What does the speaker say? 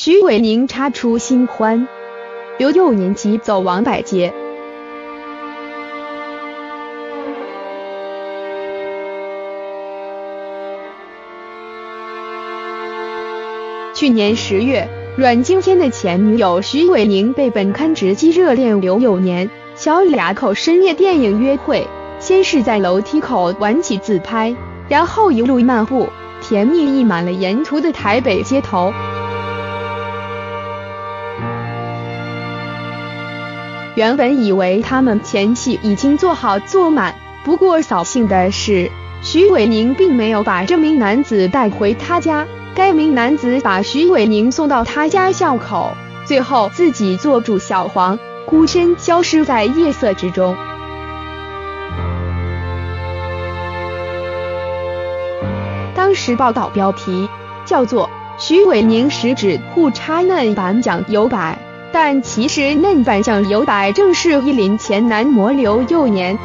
徐伟宁插出新欢，刘幼年即走王百杰。去年十月，阮经天的前女友徐伟宁被本刊直击热恋刘幼年，小两口深夜电影约会，先是在楼梯口玩起自拍，然后一路漫步，甜蜜溢满了沿途的台北街头。原本以为他们前戏已经做好做满，不过扫兴的是，徐伟宁并没有把这名男子带回他家。该名男子把徐伟宁送到他家巷口，最后自己做主小黄，孤身消失在夜色之中。当时报道标题叫做“徐伟宁食指互插嫩板讲油摆”。但其实嫩瓣酱油白正是依林前男模刘幼年。